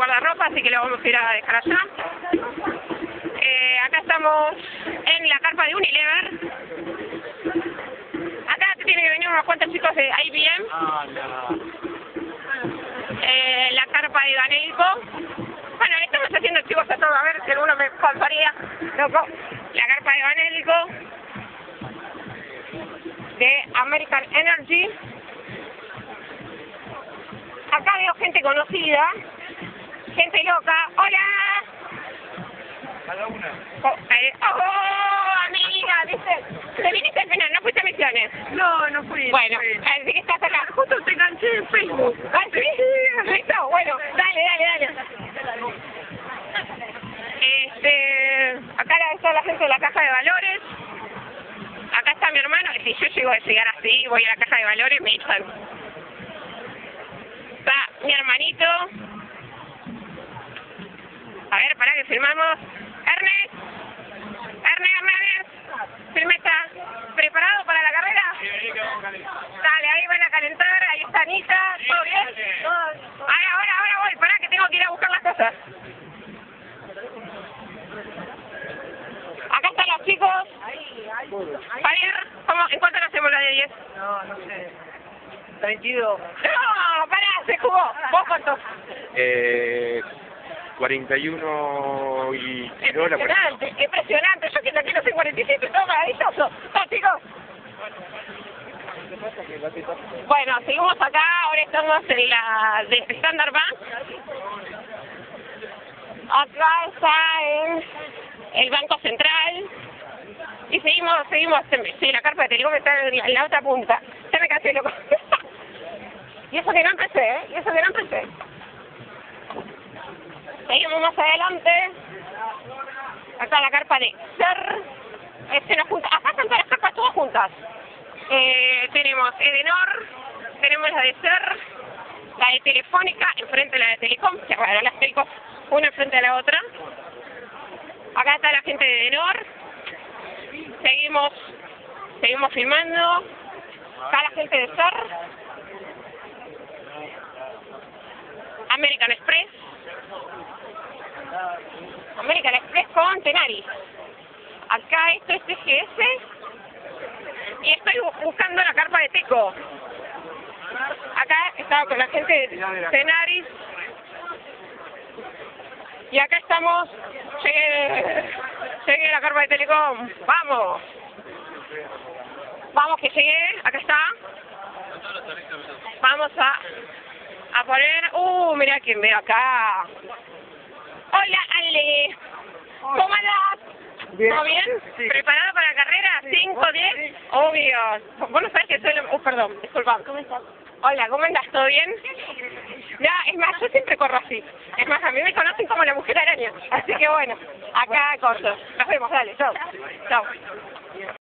guardarropa, así que lo vamos a ir a dejar allá. Eh, acá estamos en la carpa de Unilever. Acá tienen que venir unos cuantos chicos de IBM. Eh, la carpa de Danelco. Bueno, le estamos haciendo chicos a todos, a ver si alguno me faltaría. Loco. La carpa de Danelco. De American Energy. Acá veo gente conocida. Gente loca. ¡Hola! Cada una. Oh, eh, oh, amiga, ¿viste? Te viniste al final, no fuiste a misiones. No, no fui. Bueno, no fui. así que estás acá. Justo te enganché en Facebook. Ah, sí, listo, bueno, dale, dale, dale. Este, acá está la gente de la caja de valores. Acá está mi hermano, que si yo llego a llegar así, voy a la caja de valores, me echan. Está mi hermanito. A ver, para que filmamos. Ernest. Ernest Hernández. Filme está. ¿Preparado para la carrera? Dale, ahí van a calentar, ahí está Anita, ¿todo bien? Ahora, ahora, ahora voy, pará que tengo que ir a buscar las cosas. Acá están los chicos. Javier, ¿cómo, ¿en cuánto lo hacemos la de 10? No, no sé. 32. No, pará, se jugó. ¿Vos cuánto? Eh, 41 y... y no, la Impresionante, impresionante. Yo que quiero hacer 47, todo maravilloso. ¿No, chicos? Bueno, seguimos acá, ahora estamos en la de Standard Bank. Acá está en el Banco Central. Y seguimos, seguimos, sí, la carpa de Telecom está en la, en la otra punta. Ya me cansé, loco. y eso que no empecé, ¿eh? Y eso que no. Seguimos más adelante. Acá la carpa de SER. Este nos junta, acá están todas las carpas todas juntas. Eh, tenemos Edenor, tenemos la de SER, la de Telefónica, enfrente de la de Telecom, se bueno, las Telecom, una enfrente de la otra. Acá está la gente de Edenor. Seguimos, seguimos filmando. Acá la gente de SER. American Express. Express con Tenaris. Acá esto es TGS. Y estoy bu- buscando la carpa de Teco. Acá estaba con la gente de Tenaris. Y acá estamos. Llegué, llegué a la carpa de Telecom. ¡Vamos! Vamos que llegué. Acá está. Vamos a, a poner... ¡Uh! Mira quién veo acá. Hola, Ale. ¿Todo bien? Sí. ¿Preparado para la carrera? ¿5, 10? Obvio. Vos no sabés que soy... Uh, perdón, disculpa. ¿Cómo estás? Hola, ¿cómo andás? ¿Todo bien? Ya, es más, yo siempre corro así. Es más, a mí me conocen como la mujer araña. Así que bueno, acá corto. Nos vemos, dale, chao. Chao.